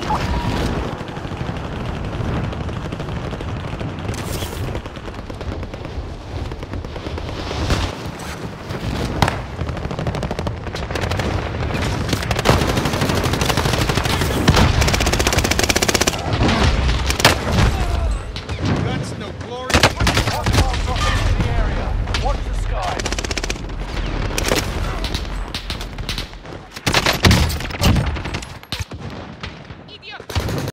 Oh.